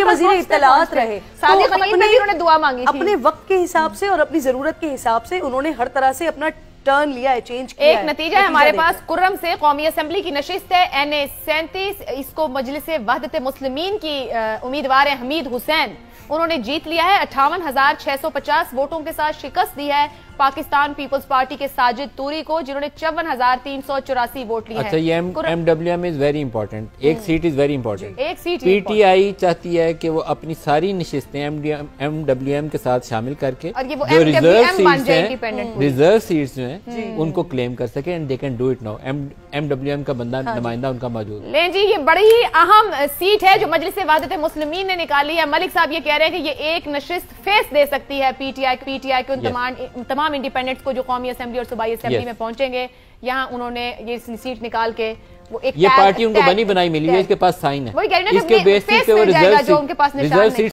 के वज़ीर इतलात रहे। तो अपने, दुआ मांगी अपने वक्त के हिसाब से और अपनी ज़रूरत के हिसाब से उन्होंने हर तरह से अपना टर्न लिया है चेंज किया एक है, नतीजा है हमारे पास कुर्रम से कौमी असम्बली की नशिस्त है एन ए सैंतीस इसको मजलिस वहदत मुस्लिमीन की उम्मीदवार है हमीद हुसैन। उन्होंने जीत लिया है। अट्ठावन हज़ार छह सौ पचास वोटों के साथ शिकस्त दी है पाकिस्तान पीपल्स पार्टी के साजिद तूरी को जिन्होंने चौवन हज़ार तीन सौ चौरासी वोट लिए अच्छा ये M W M is very important एक सीट इज़ वेरी इंपॉर्टेंट एक सीट पीटीआई चाहती है कि वो अपनी सारी नशिस्तें एम डब्ल्यू एम के साथ शामिल करके जो रिज़र्व सीट्स हैं रिज़र्व सीट्स जो हैं उनको क्लेम कर सके and they can do it now M W M का बंदा हाँ नुमाइंदा उनका मौजूद ले जी ये बड़ी ही अहम सीट है जो मजलिस वादत मुस्लिमीन ने निकाली है। मलिक साहब ये कह रहे हैं कि ये एक नशिस्त फेस दे सकती है पीटीआई पीटीआई के उन तमाम तमाम इंडिपेंडेंट्स को जो कौमी असेंबली और सूबाई असेंबली में पहुँचेंगे। यहाँ उन्होंने ये सीट निकाल के वो एक ये पार्टी उनको बनी बनाई मिली है इसके पास साइन है। इसके बेसिस पे वो रिज़र्व सीट